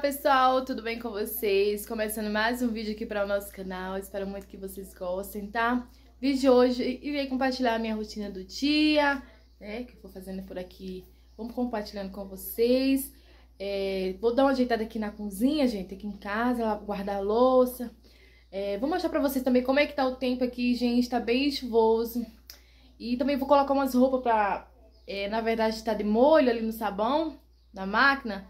pessoal, tudo bem com vocês? Começando mais um vídeo aqui para o nosso canal, espero muito que vocês gostem, tá? Vídeo de hoje, irei compartilhar a minha rotina do dia, né, que eu vou fazendo por aqui, vamos compartilhando com vocês. É, vou dar uma ajeitada aqui na cozinha, gente, aqui em casa, guardar a louça. É, vou mostrar pra vocês também como é que tá o tempo aqui, gente, tá bem chuvoso. E também vou colocar umas roupas pra, é, na verdade, tá de molho ali no sabão, na máquina.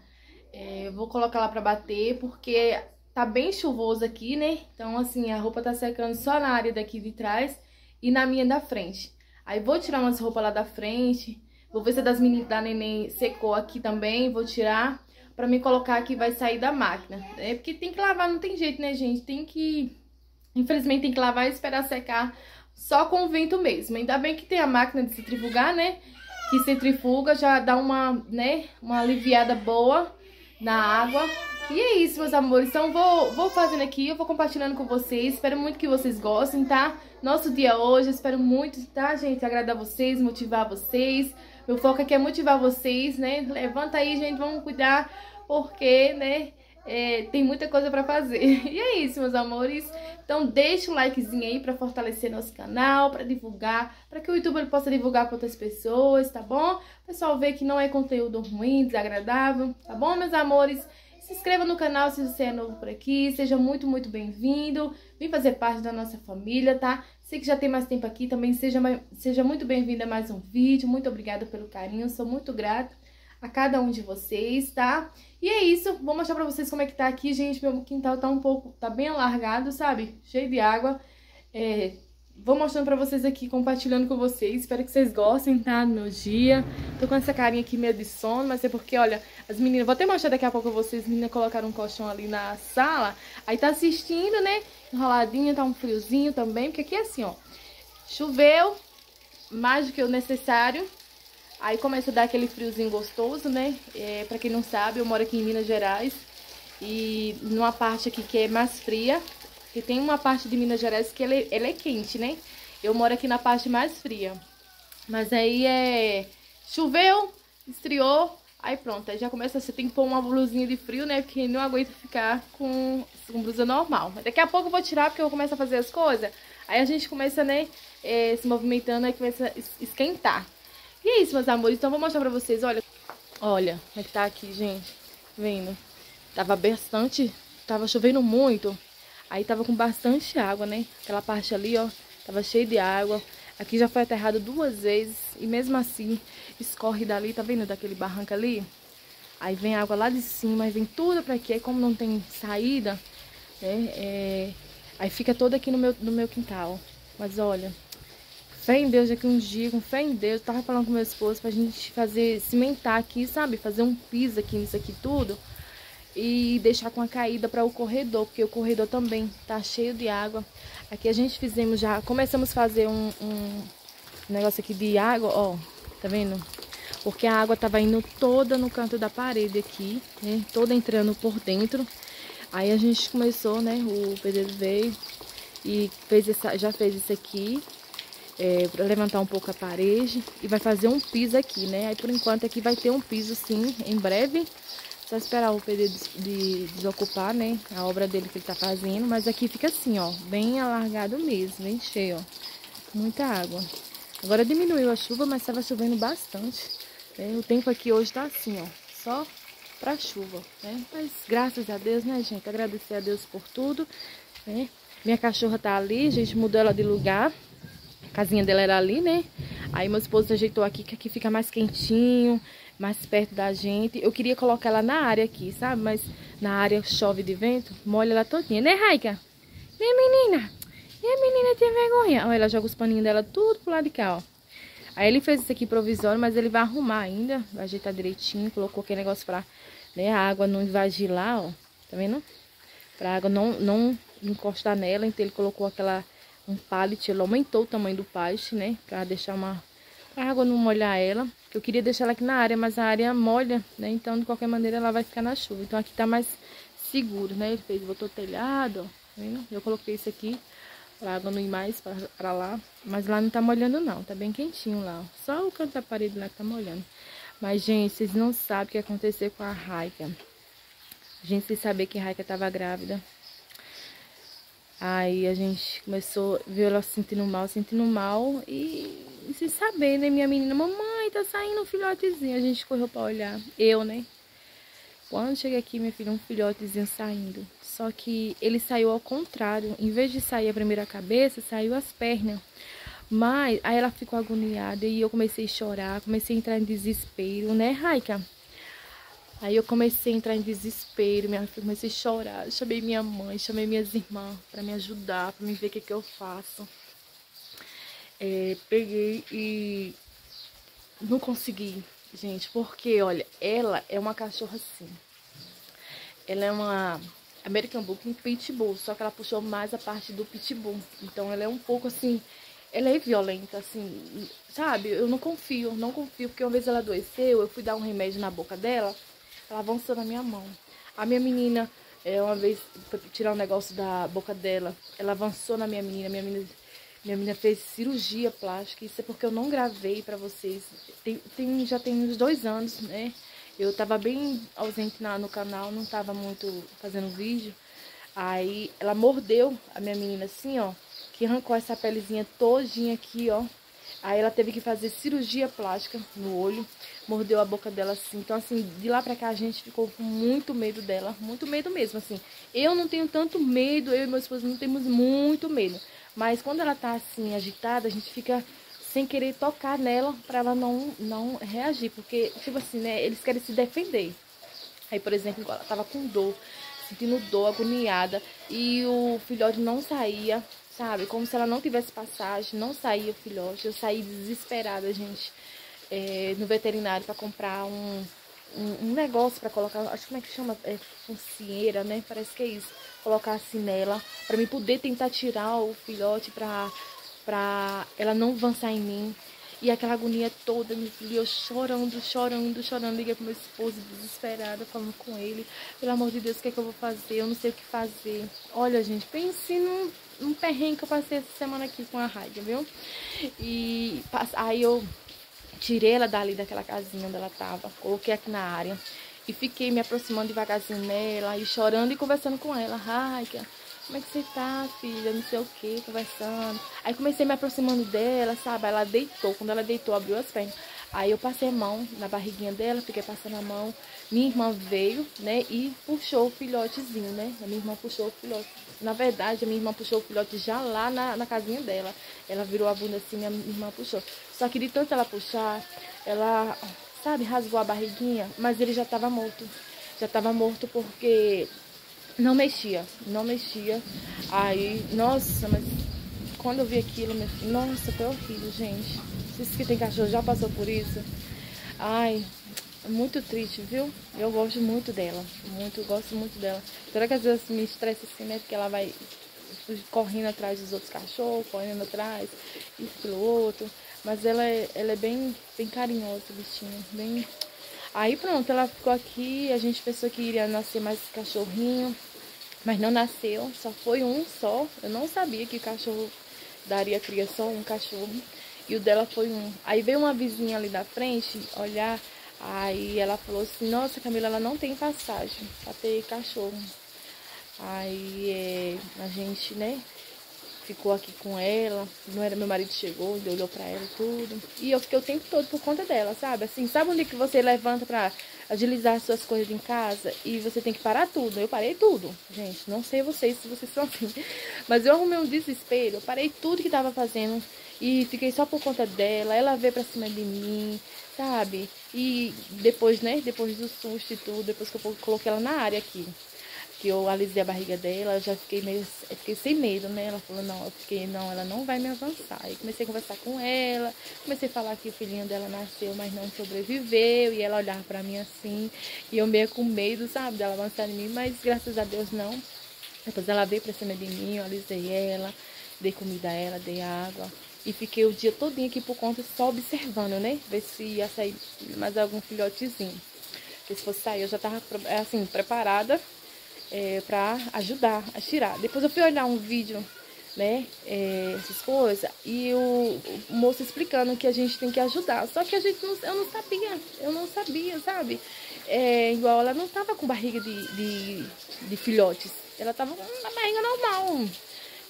É, vou colocar lá pra bater, porque tá bem chuvoso aqui, né? Então, assim, a roupa tá secando só na área daqui de trás e na minha da frente. Aí vou tirar umas roupas lá da frente, vou ver se a das meninas da neném secou aqui também, vou tirar pra me colocar aqui, vai sair da máquina. É porque tem que lavar, não tem jeito, né, gente? Tem que... Infelizmente tem que lavar e esperar secar só com o vento mesmo. Ainda bem que tem a máquina de centrifugar, né? Que centrifuga já dá uma, né, uma aliviada boa na água. E é isso, meus amores. Então, vou, vou fazendo aqui, eu vou compartilhando com vocês. Espero muito que vocês gostem, tá? Nosso dia hoje, espero muito, tá, gente? Agradar vocês, motivar vocês. Meu foco aqui é motivar vocês, né? Levanta aí, gente, vamos cuidar, porque, né? É, tem muita coisa pra fazer. E é isso, meus amores. Então deixa o likezinho aí pra fortalecer nosso canal, pra divulgar, pra que o YouTube possa divulgar pra outras pessoas, tá bom? O pessoal vê que não é conteúdo ruim, desagradável, tá bom, meus amores? Se inscreva no canal se você é novo por aqui, seja muito, muito bem-vindo. Vem fazer parte da nossa família, tá? Sei que já tem mais tempo aqui, também seja, seja muito bem-vindo a mais um vídeo. Muito obrigada pelo carinho, sou muito grata a cada um de vocês, tá? E é isso, vou mostrar pra vocês como é que tá aqui, gente. Meu quintal tá um pouco, tá bem alargado, sabe? Cheio de água. É, vou mostrando pra vocês aqui, compartilhando com vocês. Espero que vocês gostem, tá? No meu dia. Tô com essa carinha aqui meio de sono, mas é porque, olha, as meninas... Vou até mostrar daqui a pouco pra vocês. As meninas colocaram um colchão ali na sala. Aí tá assistindo, né? Enroladinha, tá um friozinho também. Porque aqui é assim, ó. Choveu, mais do que o necessário. Aí começa a dar aquele friozinho gostoso, né? É, pra quem não sabe, eu moro aqui em Minas Gerais. E numa parte aqui que é mais fria. E tem uma parte de Minas Gerais que ela é, ela é quente, né? Eu moro aqui na parte mais fria. Mas aí é... Choveu, estriou, aí pronto. Aí já começa, você tem que pôr uma blusinha de frio, né? Porque não aguenta ficar com, com blusa normal. Daqui a pouco eu vou tirar porque eu começo a fazer as coisas. Aí a gente começa, né, é, se movimentando, aí começa a esquentar. E é isso, meus amores. Então, vou mostrar pra vocês. Olha, olha como é que tá aqui, gente. Vendo? Tava bastante... Tava chovendo muito. Aí tava com bastante água, né? Aquela parte ali, ó. Tava cheio de água. Aqui já foi aterrado duas vezes. E mesmo assim, escorre dali. Tá vendo daquele barranco ali? Aí vem água lá de cima. Aí vem tudo pra aqui. Aí como não tem saída, né? É... Aí fica todo aqui no meu, no meu quintal. Mas olha, fé em Deus daqui uns dias, com fé em Deus, tava falando com meu esposo pra gente fazer, cimentar aqui, sabe? Fazer um piso aqui nisso aqui tudo. E deixar com a caída para o corredor, porque o corredor também tá cheio de água. Aqui a gente fizemos já, começamos a fazer um, um negócio aqui de água, ó, tá vendo? Porque a água tava indo toda no canto da parede aqui, né? Toda entrando por dentro. Aí a gente começou, né? O pedreiro veio e fez essa, já fez isso aqui é, levantar um pouco a parede e vai fazer um piso aqui, né? Aí por enquanto aqui vai ter um piso sim, em breve. Só esperar o PD de, de desocupar, né? A obra dele que ele tá fazendo. Mas aqui fica assim, ó, bem alargado mesmo, bem cheio, ó. Muita água. Agora diminuiu a chuva, mas estava chovendo bastante. Né? O tempo aqui hoje tá assim, ó, só pra chuva, né? Mas graças a Deus, né, gente? Agradecer a Deus por tudo, né? Minha cachorra tá ali, a gente mudou ela de lugar. A casinha dela era ali, né? Aí meu esposo ajeitou aqui, que aqui fica mais quentinho, mais perto da gente. Eu queria colocar ela na área aqui, sabe? Mas na área chove de vento, molha ela todinha, né, Raika? Né, menina? A menina tem vergonha? Olha, ela joga os paninhos dela tudo pro lado de cá, ó. Aí ele fez isso aqui provisório, mas ele vai arrumar ainda, vai ajeitar direitinho, colocou aquele negócio pra né, a água não invadir lá, ó. Tá vendo? Pra água não, não encostar nela, então ele colocou aquela um pallet, ele aumentou o tamanho do pallet, né? Pra deixar uma... A água não molhar ela. Eu queria deixar ela aqui na área, mas a área molha, né? Então, de qualquer maneira, ela vai ficar na chuva. Então, aqui tá mais seguro, né? Ele fez, botou telhado, ó. Tá vendo? Eu coloquei isso aqui pra água não ir mais pra, pra lá. Mas lá não tá molhando, não. Tá bem quentinho lá, ó. Só o canto da parede lá que tá molhando. Mas, gente, vocês não sabem o que aconteceu com a Raika. A gente sem saber que Raika tava grávida. Aí a gente começou, viu ela se sentindo mal, sentindo mal e, e sem saber, né? Minha menina, mamãe, tá saindo um filhotezinho. A gente correu pra olhar. Eu, né? Quando cheguei aqui, minha filha, um filhotezinho saindo. Só que ele saiu ao contrário. Em vez de sair a primeira cabeça, saiu as pernas. Mas aí ela ficou agoniada e eu comecei a chorar, comecei a entrar em desespero, né, Raika? Aí eu comecei a entrar em desespero, minha filha comecei a chorar, chamei minha mãe, chamei minhas irmãs para me ajudar, para me ver o que, que eu faço. É, peguei e não consegui, gente, porque olha, ela é uma cachorra assim. Ela é uma American Bull com Pitbull, só que ela puxou mais a parte do Pitbull. Então ela é um pouco assim, ela é violenta, assim, sabe? Eu não confio, não confio, porque uma vez ela adoeceu, eu fui dar um remédio na boca dela, ela avançou na minha mão. A minha menina, é, uma vez, foi tirar um negócio da boca dela, ela avançou na minha menina, minha menina, minha menina fez cirurgia plástica, isso é porque eu não gravei pra vocês. Tem, tem, já tem uns dois anos, né? Eu tava bem ausente na, no canal, não tava muito fazendo vídeo. Aí ela mordeu a minha menina assim, ó que arrancou essa pelezinha todinha aqui, ó. Aí ela teve que fazer cirurgia plástica no olho, mordeu a boca dela assim. Então, assim, de lá pra cá a gente ficou com muito medo dela, muito medo mesmo, assim. Eu não tenho tanto medo, eu e meu esposo não temos muito medo. Mas quando ela tá assim, agitada, a gente fica sem querer tocar nela pra ela não, não reagir. Porque, tipo assim, né, eles querem se defender. Aí, por exemplo, ela tava com dor, sentindo dor, agoniada, e o filhote não saía sabe? Como se ela não tivesse passagem, não saía o filhote. Eu saí desesperada, gente, é, no veterinário para comprar um, um, um negócio para colocar, acho como é que chama? É foncieira, né? Parece que é isso. Colocar assim nela, para mim poder tentar tirar o filhote pra, pra ela não avançar em mim. E aquela agonia toda, filho, eu chorando, chorando, chorando. Liguei pro meu esposo, desesperada, falando com ele. Pelo amor de Deus, o que é que eu vou fazer? Eu não sei o que fazer. Olha, gente, pense num, num perrengue que eu passei essa semana aqui com a Raida, viu? E aí eu tirei ela dali daquela casinha onde ela tava, coloquei aqui na área. E fiquei me aproximando devagarzinho nela e chorando e conversando com ela. Raika, como é que você tá, filha? Não sei o que, conversando. Aí comecei me aproximando dela, sabe? Ela deitou. Quando ela deitou, abriu as pernas. Aí eu passei a mão na barriguinha dela, fiquei passando a mão. Minha irmã veio, né, e puxou o filhotezinho, né? A minha irmã puxou o filhote. Na verdade, a minha irmã puxou o filhote já lá na, na casinha dela. Ela virou a bunda assim, minha irmã puxou. Só que de tanto ela puxar, ela, sabe, rasgou a barriguinha, mas ele já tava morto. Já tava morto porque não mexia, não mexia. Aí, nossa, mas quando eu vi aquilo, nossa, foi horrível, gente. Vocês que tem cachorro já passou por isso? Ai, muito triste, viu? Eu gosto muito dela, muito, gosto muito dela. Será que às vezes me estressa assim, né? Porque ela vai correndo atrás dos outros cachorros, correndo atrás, isso pelo outro. Mas ela é, ela é bem, bem carinhosa, bichinho, bem... Aí pronto, ela ficou aqui, a gente pensou que iria nascer mais cachorrinho, mas não nasceu, só foi um só. Eu não sabia que cachorro daria cria só um cachorro. E o dela foi um. Aí veio uma vizinha ali da frente olhar. Aí ela falou assim, nossa Camila, ela não tem passagem pra ter cachorro. Aí é, a gente, né, ficou aqui com ela. Não era meu marido chegou, ele olhou pra ela e tudo. E eu fiquei o tempo todo por conta dela, sabe? Assim, sabe onde que você levanta pra agilizar suas coisas em casa e você tem que parar tudo? Eu parei tudo, gente. Não sei vocês se vocês são assim. Mas eu arrumei um desespero. Eu parei tudo que tava fazendo e fiquei só por conta dela. Ela veio pra cima de mim, sabe? E depois, né? Depois do susto e tudo, depois que eu coloquei ela na área aqui que eu alisei a barriga dela, eu já fiquei meio, fiquei sem medo, né? Ela falou, não, eu fiquei, não, ela não vai me avançar. Aí comecei a conversar com ela, comecei a falar que o filhinho dela nasceu, mas não sobreviveu, e ela olhava pra mim assim, e eu meio com medo, sabe, dela avançar em mim, mas graças a Deus não. Depois ela veio pra cima de mim, eu alisei ela, dei comida a ela, dei água. E fiquei o dia todinho aqui por conta só observando, né? Ver se ia sair mais algum filhotezinho. Porque se fosse sair, eu já tava, assim, preparada é, para ajudar a tirar. Depois eu fui olhar um vídeo, né, é, essas coisas, e o, o, moço explicando que a gente tem que ajudar. Só que a gente não, eu não sabia, eu não sabia, sabe? é, igual ela não tava com barriga de, de, de filhotes. Ela tava com uma barriga normal.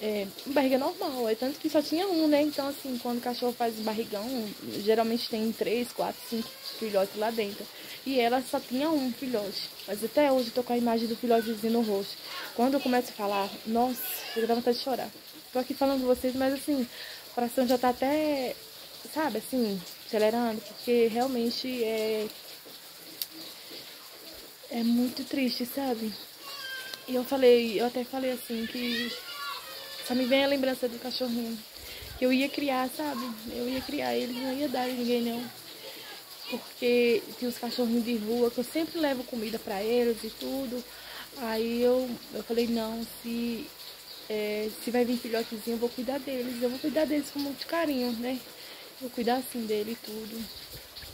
É, barriga normal, é tanto que só tinha um, né? Então, assim, quando o cachorro faz barrigão, geralmente tem três, quatro, cinco filhotes lá dentro. E ela só tinha um filhote. Mas até hoje eu tô com a imagem do filhotezinho no rosto. Quando eu começo a falar, nossa, eu dá vontade de chorar. Tô aqui falando com vocês, mas assim, o coração já tá até, sabe, assim, acelerando, porque realmente é. É muito triste, sabe? E eu falei, eu até falei assim que só me vem a lembrança do cachorrinho. Que eu ia criar, sabe? Eu ia criar eles, não ia dar ninguém não. Porque tem os cachorrinhos de rua que eu sempre levo comida para eles e tudo. Aí eu, eu falei, não, se, é, se vai vir filhotezinho, eu vou cuidar deles. Eu vou cuidar deles com muito carinho, né? Vou cuidar assim dele e tudo.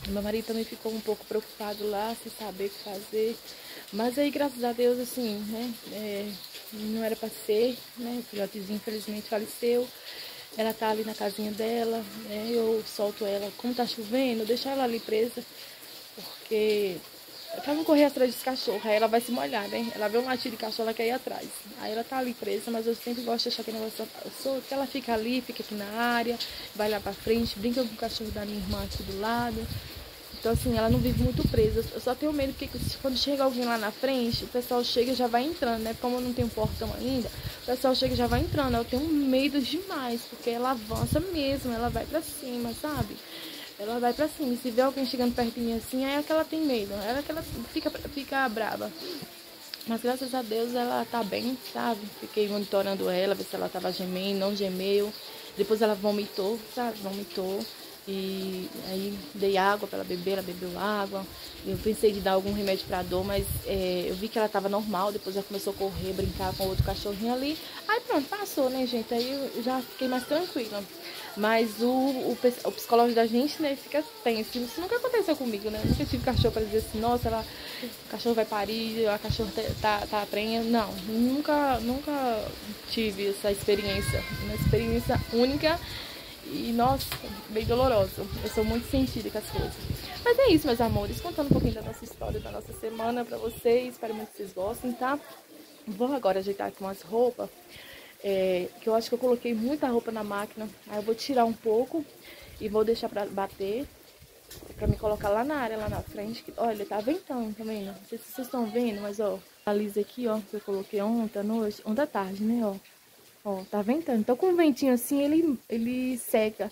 Meu marido também ficou um pouco preocupado lá, sem saber o que fazer. Mas aí, graças a Deus, assim, né? É, não era para ser, né? O filhotezinho infelizmente faleceu. Ela tá ali na casinha dela, né? Eu solto ela, como tá chovendo, deixar ela ali presa, porque pra não correr atrás desse cachorro, aí ela vai se molhar, né? Ela vê um latido de cachorro, ela quer ir atrás. Aí ela tá ali presa, mas eu sempre gosto de deixar aquele negócio solto, que ela fica ali, fica aqui na área, vai lá pra frente, brinca com o cachorro da minha irmã aqui do lado. Então, assim, ela não vive muito presa. Eu só tenho medo porque quando chega alguém lá na frente, o pessoal chega e já vai entrando, né? Como eu não tenho portão ainda, o pessoal chega e já vai entrando. Eu tenho medo demais, porque ela avança mesmo, ela vai pra cima, sabe? Ela vai pra cima. E se vê alguém chegando mim assim, aí é que ela tem medo. É que ela fica, fica brava. Mas graças a Deus ela tá bem, sabe? Fiquei monitorando ela, ver se ela tava gemendo, não gemeu. Depois ela vomitou, sabe? Vomitou. E aí dei água para ela beber, ela bebeu água. Eu pensei de dar algum remédio para dor, mas é, eu vi que ela estava normal. Depois ela começou a correr, brincar com outro cachorrinho ali. Aí pronto, passou, né, gente? Aí eu já fiquei mais tranquila. Mas o, o, o psicológico da gente, né, fica tenso. Isso nunca aconteceu comigo, né? Eu nunca tive cachorro para dizer assim, nossa, ela, o cachorro vai parir, a cachorra tá, tá, tá prenha. Não, nunca, nunca tive essa experiência. Uma experiência única e, nossa, bem doloroso. Eu sou muito sentida com as coisas. Mas é isso, meus amores. Contando um pouquinho da nossa história, da nossa semana pra vocês. Espero muito que vocês gostem, tá? Vou agora ajeitar aqui umas roupas. É, que eu acho que eu coloquei muita roupa na máquina. Aí eu vou tirar um pouco e vou deixar pra bater. Pra me colocar lá na área, lá na frente. Que, olha, tá ventando também, não sei se vocês estão vendo, mas ó, a lisa aqui, ó, que eu coloquei ontem à noite, ontem à tarde, né, ó. Ó, tá ventando. Então, com o ventinho assim, ele, ele seca.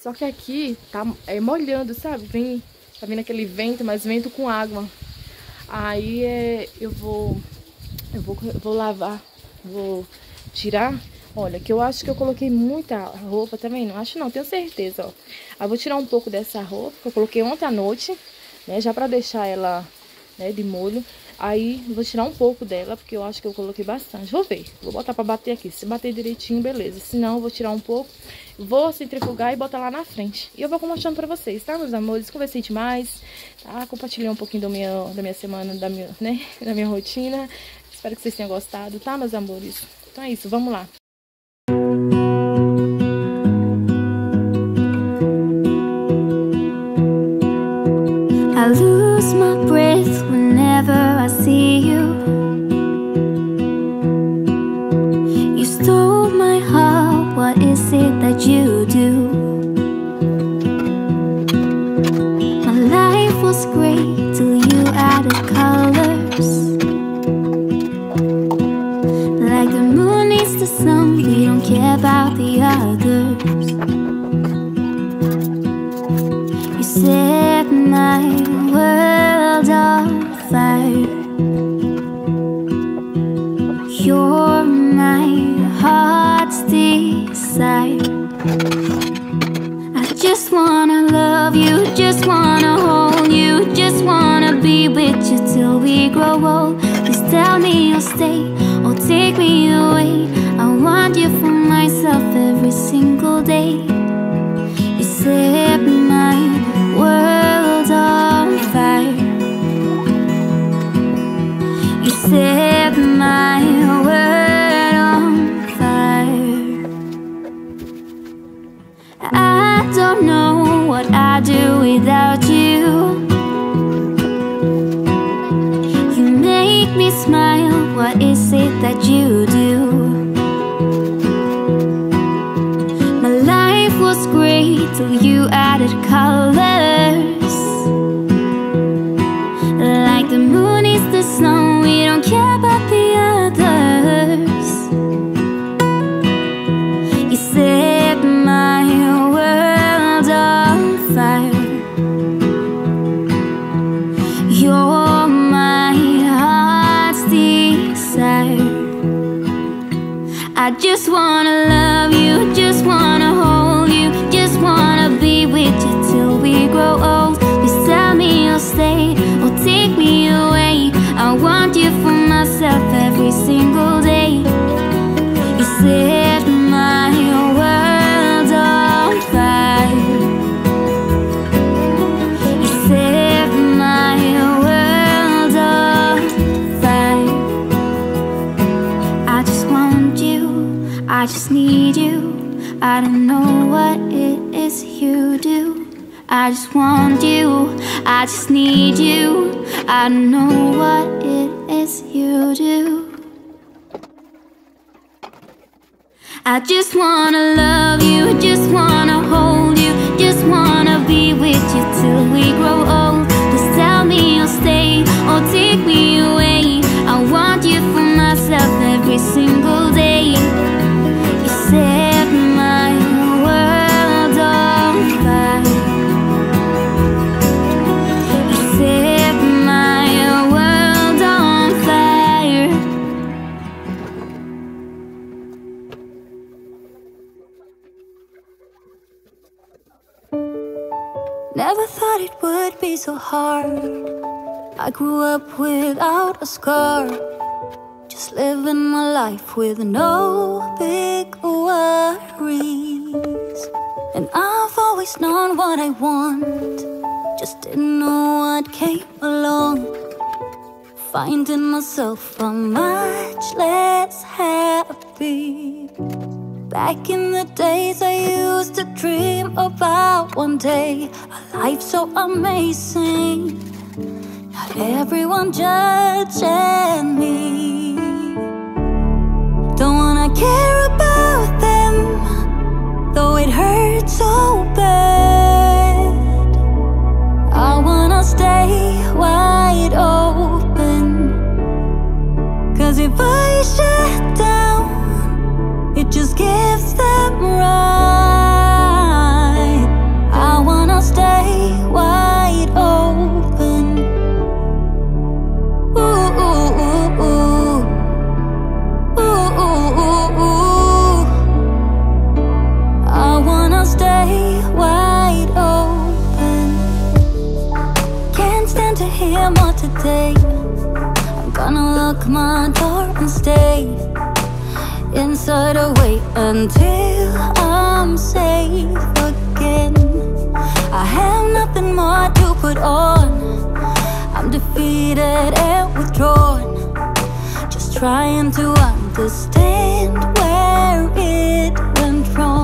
Só que aqui tá é, molhando, sabe? Vem, tá vendo aquele vento, mas vento com água. Aí é, eu vou, eu vou, vou lavar, vou tirar. Olha, que eu acho que eu coloquei muita roupa também, não acho não, tenho certeza, ó. Aí vou tirar um pouco dessa roupa que eu coloquei ontem à noite, né, já pra deixar ela, né, de molho. Aí vou tirar um pouco dela, porque eu acho que eu coloquei bastante. Vou ver, vou botar pra bater aqui. Se bater direitinho, beleza. Se não, vou tirar um pouco, vou centrifugar e botar lá na frente. E eu vou mostrando pra vocês, tá, meus amores? Conversei demais, tá? Compartilhei um pouquinho do meu, da minha semana, da minha, né? da minha rotina. Espero que vocês tenham gostado, tá, meus amores? Então é isso, vamos lá. I lose my hold my whoa. Please tell me I just wanna love you, just wanna hold you, just wanna be with you till we grow old. I just want you, I just need you. I know what it is you do. I just wanna love you, just wanna hold you, just wanna be with you till we grow I grew up without a scar. Just living my life with no big worries. And I've always known what I want. Just didn't know what came along. Finding myself a much less happy. Back in the days, I used to dream about one day a life so amazing. Not everyone judging me. Don't wanna care about them, though it hurts so bad. I wanna stay wide open. Cause if I shut down, gives them right. I wanna stay wide open. Ooh, ooh, ooh, ooh. Ooh, ooh, ooh, ooh. I wanna stay wide open. Can't stand to hear more today. I'm gonna lock my door and stay inside wait until I'm safe again. I have nothing more to put on. I'm defeated and withdrawn. Just trying to understand where it went wrong.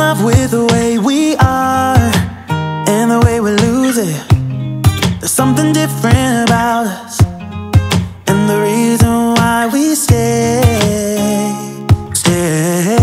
Love with the way we are and the way we lose it. There's something different about us, and the reason why we stay, stay.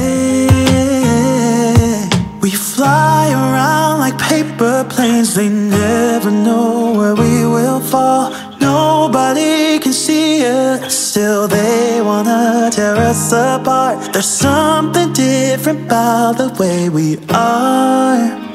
We fly around like paper planes, they never know where we will fall. Nobody can see us, still they wanna tear us apart. There's something different about the way we. Are,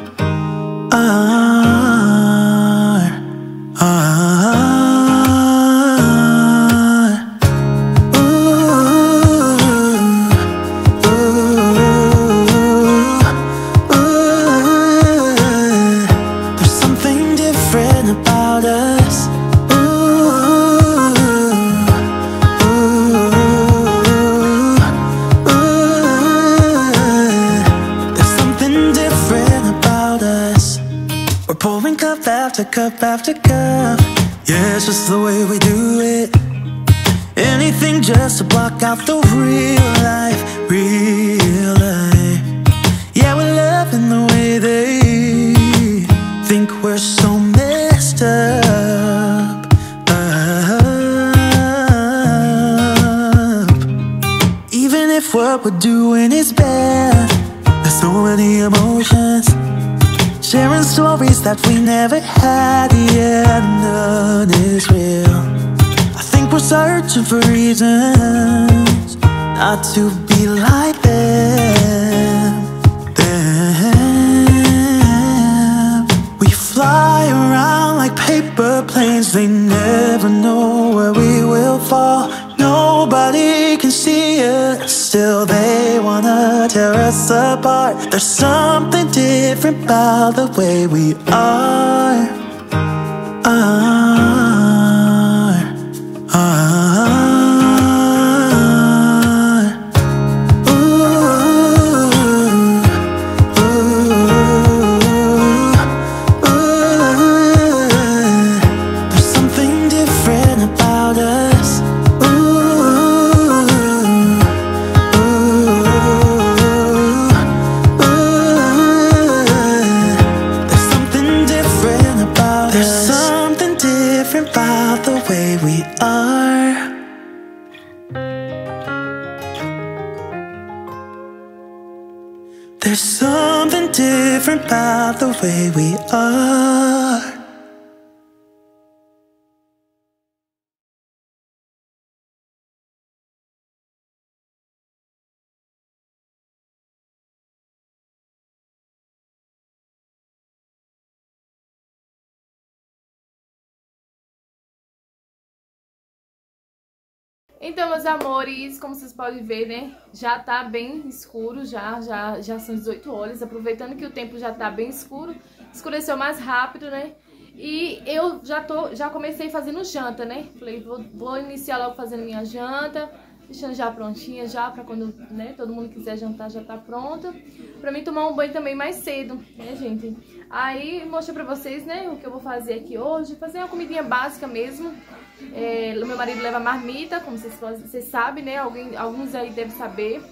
after cup. Yeah, it's just the way we do it. Anything just to block out the real life, real life. Yeah, we're loving the way they think we're so messed up. up. Even if what we're doing is bad, there's so many emotions. That we never had, yeah, none is real. I think we're searching for reasons not to be like them. them. We fly around like paper planes, they never know where we will fall. Tear us apart. There's something different about the way we are. Então, meus amores, como vocês podem ver, né? Já tá bem escuro, já, já, já são 18 horas. Aproveitando que o tempo já tá bem escuro, escureceu mais rápido, né? E eu já tô, já comecei fazendo janta, né? Falei, vou, vou iniciar logo fazendo minha janta, deixando já prontinha já pra quando, né, todo mundo quiser jantar já tá pronta. Pra mim tomar um banho também mais cedo, né, gente? Aí mostrei pra vocês, né, o que eu vou fazer aqui hoje, fazer uma comidinha básica mesmo. É, meu marido leva marmita, como vocês, vocês sabem, né? Alguém, alguns aí devem saber.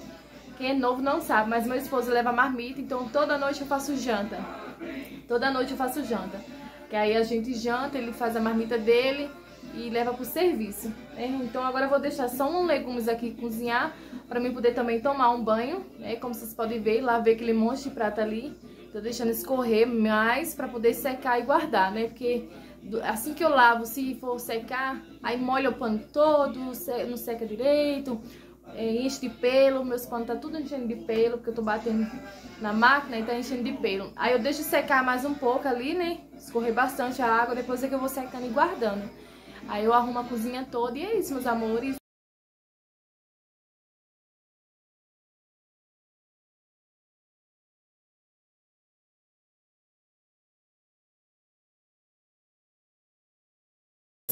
Quem é novo não sabe, mas meu esposo leva marmita, então toda noite eu faço janta. Toda noite eu faço janta. Que aí a gente janta, ele faz a marmita dele e leva pro serviço. Né? Então agora eu vou deixar só um legumes aqui cozinhar para mim poder também tomar um banho, né? Como vocês podem ver, lá ver aquele monte de prata ali. Tô deixando escorrer mais para poder secar e guardar, né? Porque assim que eu lavo, se for secar, aí molha o pano todo, não seca direito. é, enche de pelo, meus panos tá tudo enchendo de pelo, porque eu tô batendo na máquina e tá enchendo de pelo. Aí eu deixo secar mais um pouco ali, né? Escorrer bastante a água, depois é que eu vou secando e guardando. Aí eu arrumo a cozinha toda e é isso, meus amores.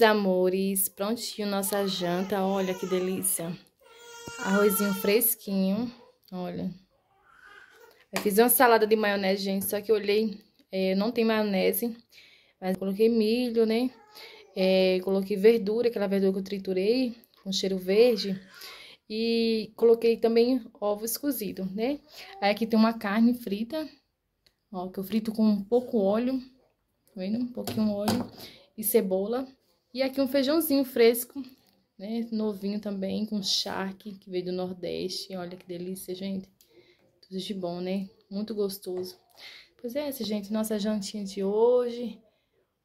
amores, prontinho nossa janta, olha que delícia. Arrozinho fresquinho, olha. Eu fiz uma salada de maionese, gente, só que eu olhei, é, não tem maionese, mas coloquei milho, né? É, coloquei verdura, aquela verdura que eu triturei, com cheiro verde. E coloquei também ovos cozidos, né? Aí aqui tem uma carne frita, ó, que eu frito com um pouco óleo, tá vendo? Um pouquinho óleo e cebola. E aqui um feijãozinho fresco, né? Novinho também, com charque, que veio do Nordeste. Olha que delícia, gente. Tudo de bom, né? Muito gostoso. Pois é gente, nossa jantinha de hoje.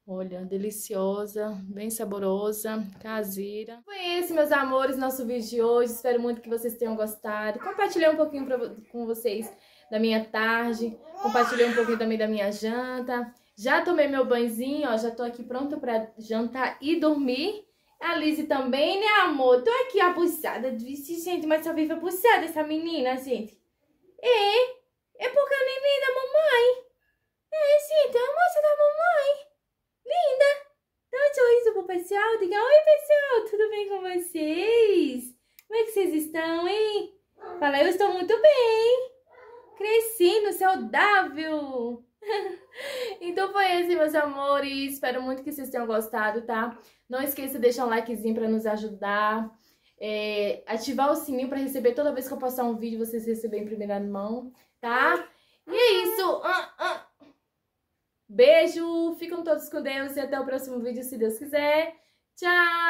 Olha, deliciosa, bem saborosa, caseira. Foi esse, meus amores, nosso vídeo de hoje. Espero muito que vocês tenham gostado. Compartilhei um pouquinho pra, com vocês da minha tarde. Compartilhei um pouquinho também da minha janta. Já tomei meu banhozinho, ó. Já tô aqui pronta pra jantar e dormir. A Lizzie também, né, amor? Tô aqui abusada. Disse, gente, mas só vive abusada essa menina, gente. É, é porque a neném da mamãe. É, gente, a moça da mamãe. Linda! Dá um sorriso pro pessoal. Diga, oi, pessoal, tudo bem com vocês? Como é que vocês estão, hein? Fala, eu estou muito bem. Crescendo, saudável. então foi esse, meus amores. Espero muito que vocês tenham gostado, tá? Não esqueça de deixar um likezinho pra nos ajudar. É, ativar o sininho pra receber toda vez que eu postar um vídeo, vocês receberem em primeira mão, tá? E é isso. Ah, ah. Beijo, ficam todos com Deus e até o próximo vídeo, se Deus quiser. Tchau!